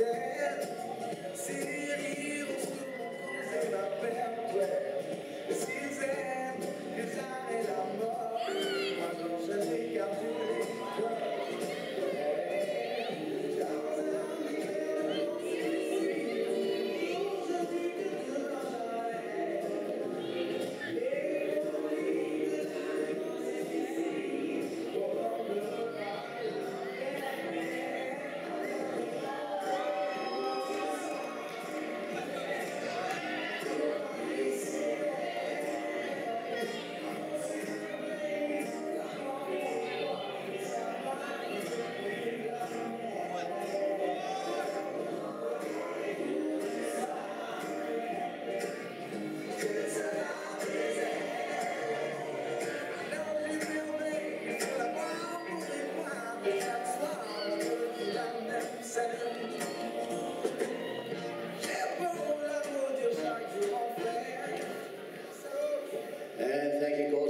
Yeah. And thank you, Gold.